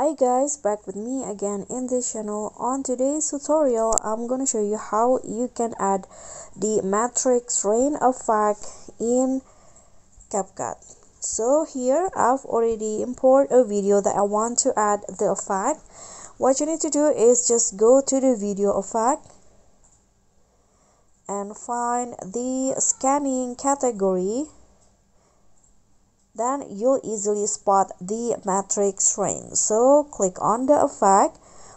Hi guys, back with me again in this channel. On today's tutorial, I'm gonna show you how you can add the matrix rain effect in CapCut. So here I've already imported a video that I want to add the effect. What you need to do is just go to the video effect and find the scanning category then you'll easily spot the matrix rain so click on the effect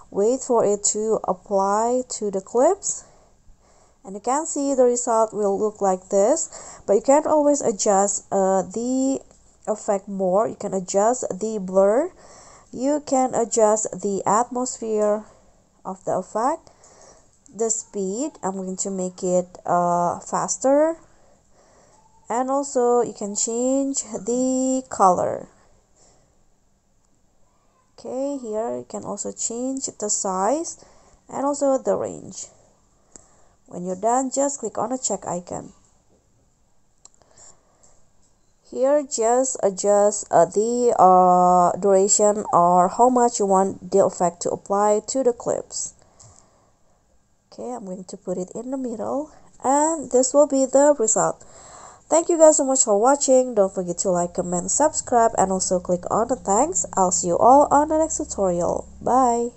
wait for it to apply to the clips and you can see the result will look like this. But you can't always adjust uh, the effect more. You can adjust the blur. You can adjust the atmosphere of the effect the speed. I'm going to make it uh, faster and also you can change the color. Okay here you can also change the size and also the range. When you're done just click on the check icon. Here just adjust uh, the uh, duration or how much you want the effect to apply to the clips. Okay I'm going to put it in the middle. And this will be the result Thank you guys so much for watching. Don't forget to like, comment, subscribe, and also click on the thanks. I'll see you all on the next tutorial. Bye.